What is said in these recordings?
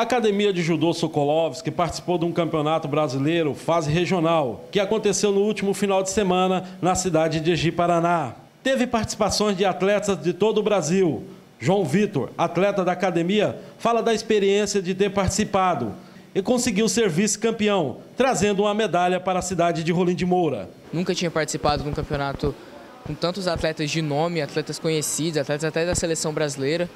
A Academia de Judô Sokolovski participou de um campeonato brasileiro fase regional, que aconteceu no último final de semana na cidade de Ji-Paraná. Teve participações de atletas de todo o Brasil. João Vitor, atleta da academia, fala da experiência de ter participado e conseguiu ser vice-campeão, trazendo uma medalha para a cidade de Rolim de Moura. Nunca tinha participado de um campeonato com tantos atletas de nome, atletas conhecidos, atletas até da seleção brasileira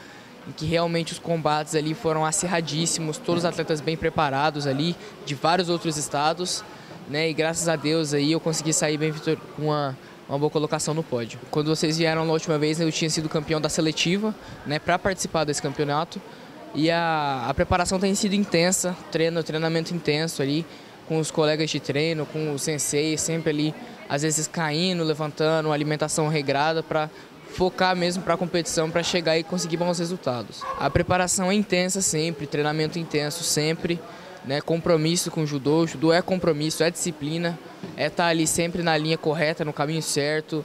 em que realmente os combates ali foram acirradíssimos, todos os atletas bem preparados ali, de vários outros estados, né? E graças a Deus aí eu consegui sair bem com uma, uma boa colocação no pódio. Quando vocês vieram na última vez, eu tinha sido campeão da seletiva, né, para participar desse campeonato. E a, a preparação tem sido intensa, treino, treinamento intenso ali, com os colegas de treino, com o sensei, sempre ali, às vezes caindo, levantando, alimentação regrada para focar mesmo para a competição, para chegar e conseguir bons resultados. A preparação é intensa sempre, treinamento intenso sempre, né, compromisso com o judô, o judô é compromisso, é disciplina, é estar tá ali sempre na linha correta, no caminho certo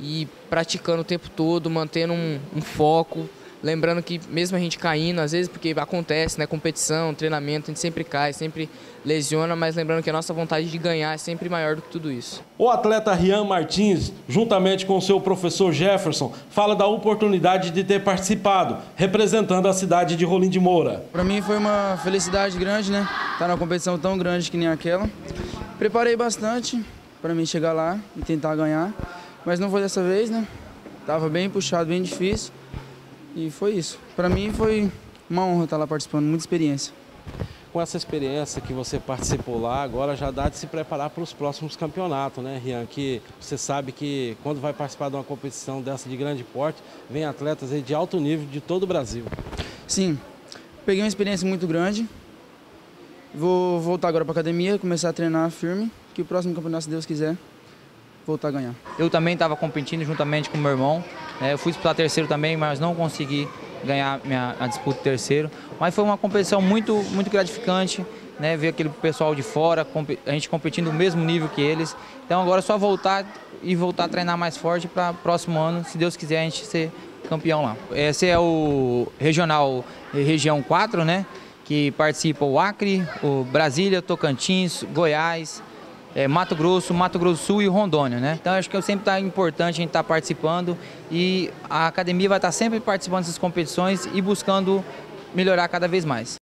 e praticando o tempo todo, mantendo um, um foco, Lembrando que mesmo a gente caindo, às vezes porque acontece, né, competição, treinamento, a gente sempre cai, sempre lesiona, mas lembrando que a nossa vontade de ganhar é sempre maior do que tudo isso. O atleta Rian Martins, juntamente com seu professor Jefferson, fala da oportunidade de ter participado, representando a cidade de Rolim de Moura. Para mim foi uma felicidade grande, né? Estar tá numa competição tão grande que nem aquela. Preparei bastante para mim chegar lá e tentar ganhar, mas não foi dessa vez, né? Tava bem puxado, bem difícil. E foi isso. Para mim foi uma honra estar lá participando, muita experiência. Com essa experiência que você participou lá, agora já dá de se preparar para os próximos campeonatos, né, Rian? Que você sabe que quando vai participar de uma competição dessa de grande porte, vem atletas de alto nível de todo o Brasil. Sim, peguei uma experiência muito grande. Vou voltar agora para a academia, começar a treinar firme, que o próximo campeonato, se Deus quiser, voltar a ganhar. Eu também estava competindo juntamente com meu irmão. Né? Eu fui disputar terceiro também, mas não consegui ganhar minha, a disputa terceiro. Mas foi uma competição muito, muito gratificante. Né, ver aquele pessoal de fora, a gente competindo no mesmo nível que eles. Então agora é só voltar e voltar a treinar mais forte para próximo ano, se Deus quiser, a gente ser campeão lá. Esse é o regional região 4, né? Que participa o Acre, o Brasília, Tocantins, Goiás, é, Mato Grosso, Mato Grosso Sul e Rondônia, né? Então acho que sempre está importante a gente estar tá participando e a academia vai estar tá sempre participando dessas competições e buscando melhorar cada vez mais.